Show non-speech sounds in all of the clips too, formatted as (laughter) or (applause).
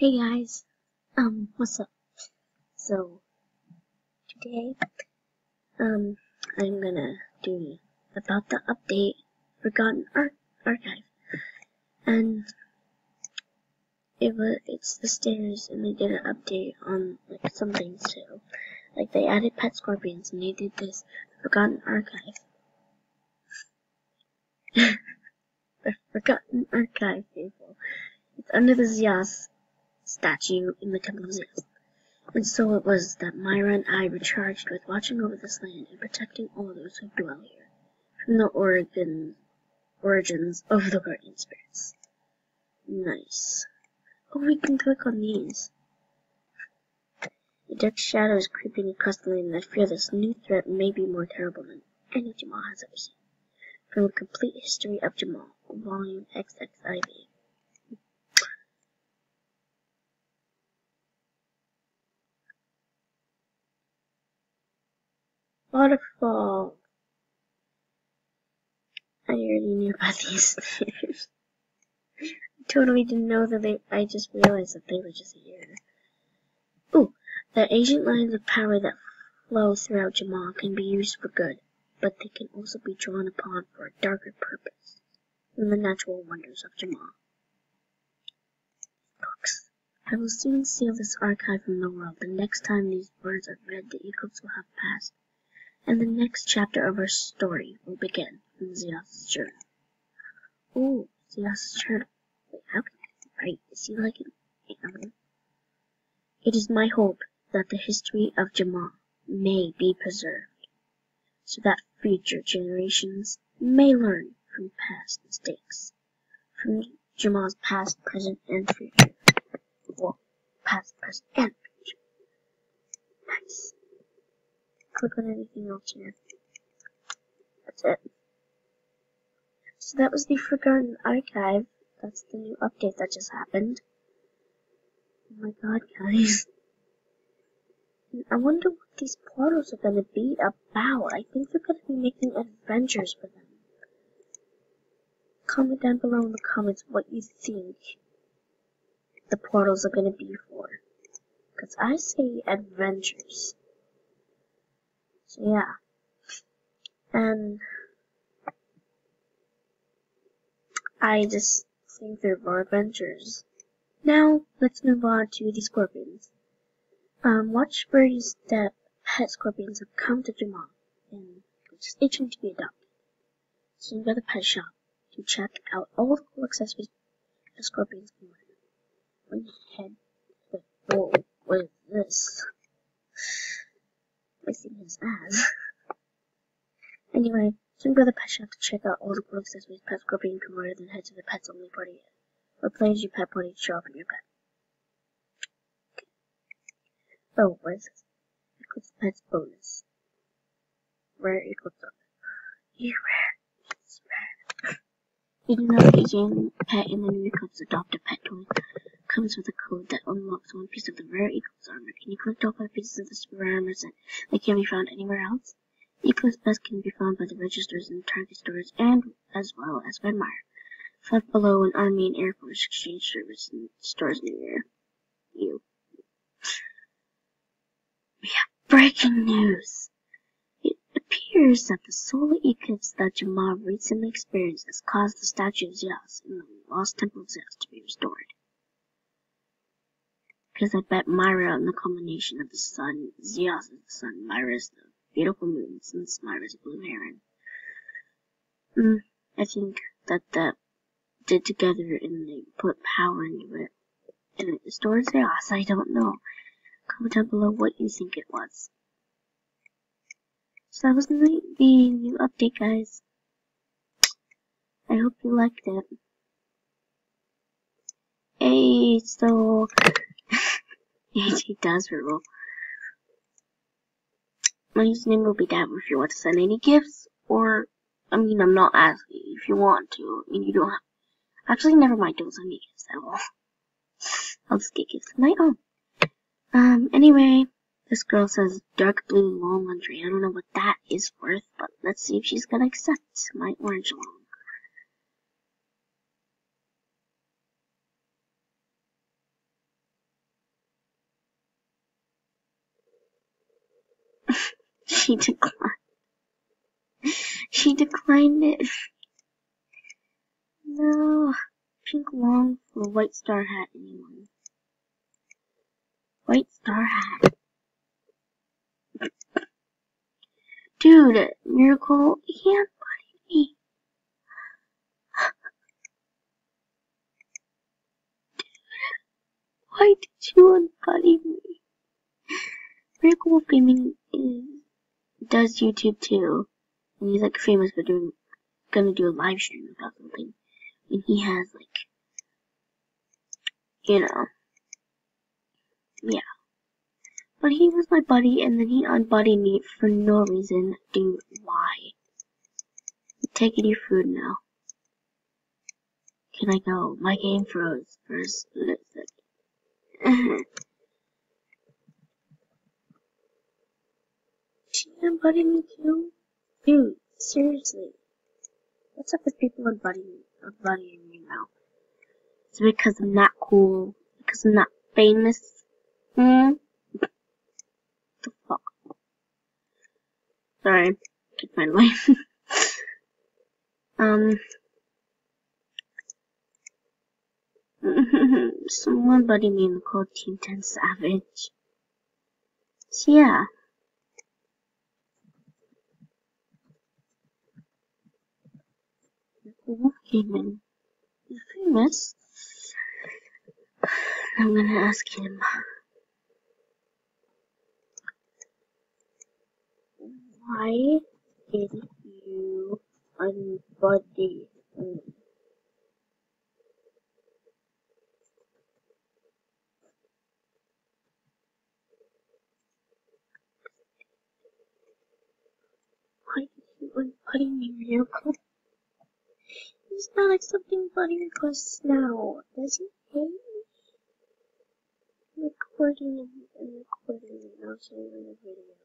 Hey guys, um, what's up? So, today, um, I'm gonna do about the update Forgotten Ar Archive, and it was it's the stairs, and they did an update on like some things too, like they added pet scorpions, and they did this Forgotten Archive. (laughs) the Forgotten Archive, people. It's under the Zios statue in the Temple of Zeus. And so it was that Mira and I were charged with watching over this land and protecting all those who dwell here from the origin, origins of the guardian spirits. Nice. Oh, we can click on these. A dark shadow is creeping across the land, and I fear this new threat may be more terrible than any Jamaa has ever seen. From a complete history of Jamaa, volume XXIV. Waterfall. I already knew about these. I (laughs) totally didn't know that they, I just realized that they were just here. Ooh, the ancient lines of power that flow throughout Jamaa can be used for good, but they can also be drawn upon for a darker purpose than the natural wonders of Jamaa. Books. I will soon seal this archive from the world. The next time these words are read, the eclipse will have passed and the next chapter of our story will begin in Zios' journal. Ooh, Zios' journal. Wait, how can I write? Is he like an animal? It is my hope that the history of Jamaa may be preserved, so that future generations may learn from past mistakes, from Jamaa's past, present, and future. Well, past, present, and future. Nice click on anything else here. That's it. So that was the Forgotten Archive. That's the new update that just happened. Oh my god, guys. I wonder what these portals are gonna be about. I think they're gonna be making adventures for them. Comment down below in the comments what you think the portals are gonna be for. Because I say adventures. So yeah. And I just think they're more adventures. Now, let's move on to the scorpions. Um, watch where step pet scorpions have come to Jamaa and just itching to be adopted. Swing by the pet shop to check out all the cool accessories the scorpions can wear. When you head, whoa, what is this? His ass. (laughs) anyway, swing Brother the pet shop to check out all the cool accessories Pet Scorpion can wear, then head to the Pets Only party, or plans your pet party to show off in your pet. Oh, what is this? Eclipse Pets bonus. Rare Eclipse up. You rare. It's rare. (laughs) You do know aging pet in the new Eclipse adopt a pet toy comes with a code that unlocks one piece of the rare Eclipse armor. Can you collect all five pieces of this rare armor set that can't be found anywhere else? Eclipse Best can be found by the registers in Target stores and as well as Meijer. Left below an Army and Air Force exchange service in stores near you. We have breaking news! It appears that the solar eclipse that Jamaa recently experienced has caused the statue of Zeus in the lost temple of Zeus to be restored. Because I bet Mira on the combination of the sun, Zeus is the sun, Mira is the beautiful moon, since Mira's a blue heron. Mm, I think that that did together and they put power into it. And it restores Zeus, I don't know. Comment down below what you think it was. So that was the new update, guys. I hope you liked it. Hey, so he does rule. My username will be down if you want to send any gifts, or, I mean, I'm not asking if you want to. I mean, you don't have, actually, never mind, don't send me gifts at all. I'll just get gifts of my own. Um, anyway, this girl says dark blue long laundry. I don't know what that is worth, but let's see if she's gonna accept my orange long. She declined. She declined it. No. Pink long for white star hat, anyone? White star hat. Dude, Miracle, can't buddy me. Why did you unbuddy me? Miracle Gaming is, does YouTube too. And he's like famous for doing, gonna do a live stream about something. And he has like, you know, yeah. But he was my buddy and then he unbuddied me for no reason. Dude, why? Take it your food now. Can I go? My game froze for a split second. (laughs) Unbuddied me too? Dude, seriously. What's up with people unbuddying, unbuddying me now? Is it because I'm not cool? Because I'm not famous? Hmm? the fuck? Sorry, get my life. (laughs) um. (laughs) Someone buddy me in the cold Team 10 Savage. So yeah. Gaming is famous. I'm gonna ask him. Why did you unbuddy me? Why did you unbuddy me, Miracle? He's not accepting buddy requests now. Does he me? Recording and recording and now showing the video.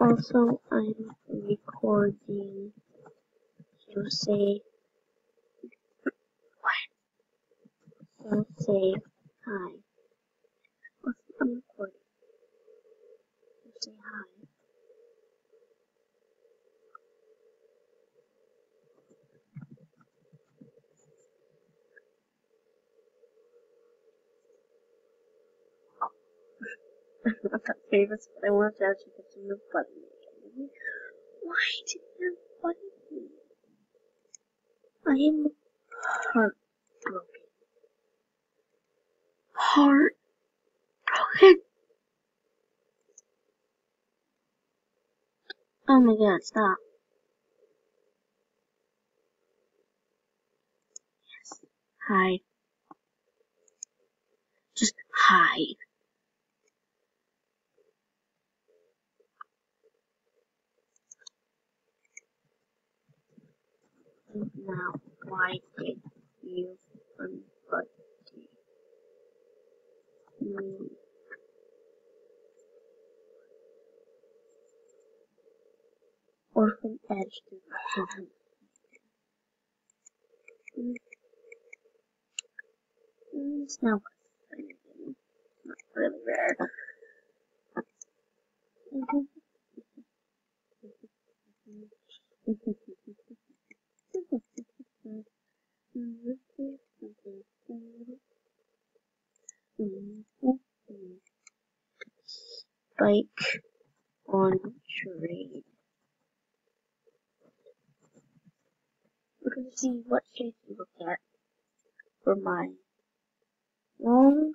Also, I'm recording to say what? So say hi. Also, I'm recording. I'm not that famous, but I wanted to actually get some buddy me. Why did you buddy me? I am heartbroken. Heartbroken. Oh my god, stop. Yes. Hide. Just hide. Now, why did you unbuddy me? Orphan Edge to. Mm. It's now not really rare. (laughs) Spike on trade. We're gonna see what shades we look at for my long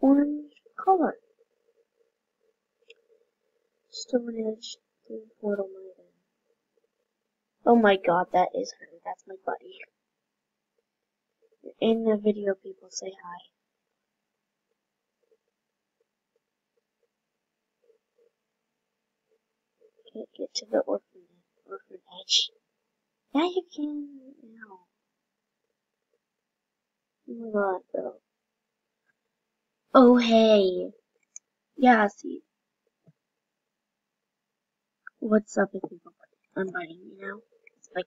orange color. Stone Edge Portal Maiden. Oh my god, that is her. That's my buddy. In the video, people say hi. Can't get to the orphan, orphan edge. Yeah, you can now. Oh bro. Oh, hey. Yeah, I see. What's up with people unbiting me now? It's like,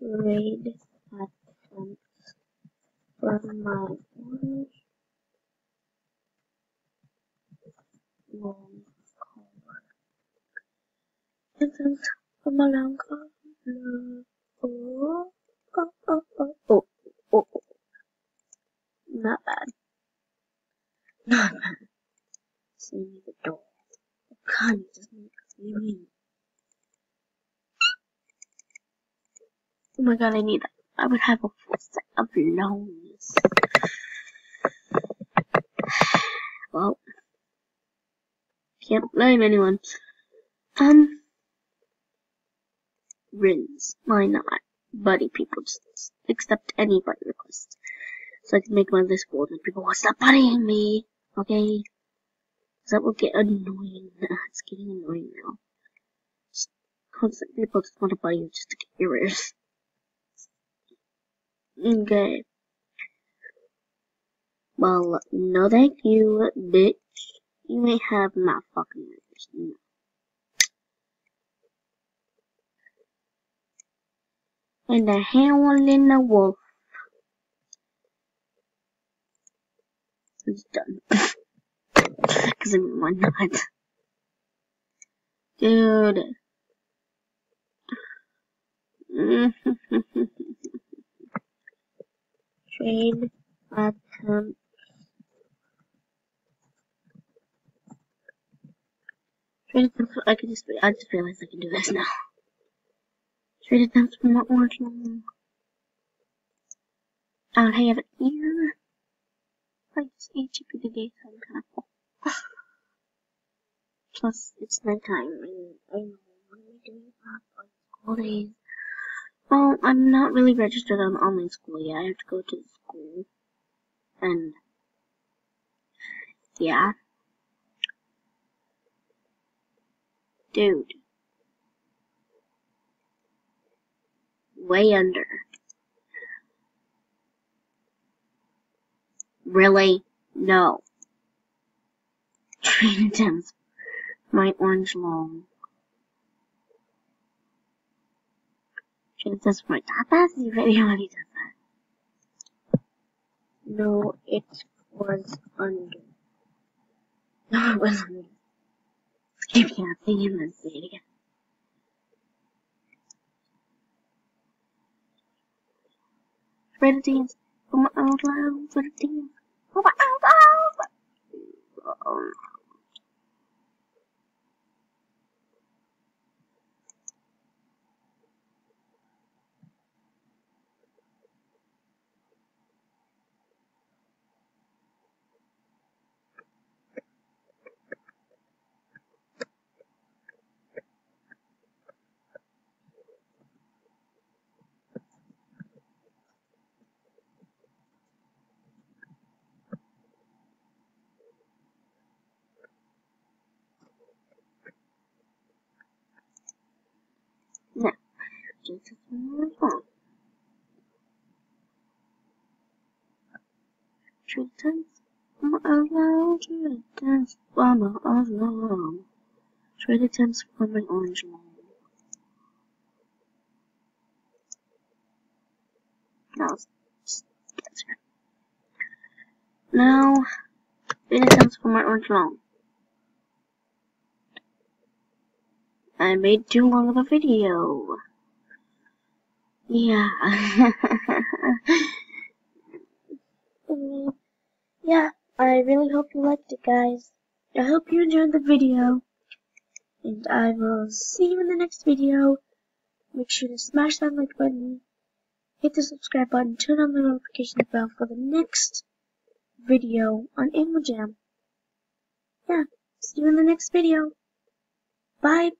Trade attempts from my orange long collar. Attempts from my long collar. Oh, oh, oh, oh, oh, oh, oh. Not bad. Not bad. See me the door. Oh, God, it doesn't make me I need. I would have a full set of loans. Well, can't blame anyone. Um, Rins, why not? Buddy people, just accept any buddy request. So I can make my list board and people will stop buddying me, okay? Cause that will get annoying. (laughs) It's getting annoying now. Just constant people just want to buddy you just to get your ears. Okay. Well, no thank you, bitch. You may have my fucking ears. No. And the hound and the wolf. It's done. (laughs) Cause I mean, why not? Dude. (laughs) trade attempts Trade attempts I can just I just realized I can do this now. Trade attempts more original I don't have it here. Like it's HTTP today, so I'm kinda full. Plus it's nighttime and I know what am I doing on school days. Well, I'm not really registered on online school yet. I have to go to the school. And, yeah. Dude. Way under. Really? No. (laughs) Attempts. My orange long. For tapas is very hard does that. No, it was under. No, it was under. Keep dancing and then say it again. Ready to dance? Come out loud, ready to dance. Come out loud! Oh, just one phone. Treatments allowed treatments from alone. Trade attempts from my orange loan. Now, now, trade attempts from my orange loan. I made too long of a video. Yeah. (laughs) yeah, I really hope you liked it, guys. I hope you enjoyed the video. And I will see you in the next video. Make sure to smash that like button, hit the subscribe button, turn on the notification bell for the next video on Animal Jam. Yeah, see you in the next video. Bye.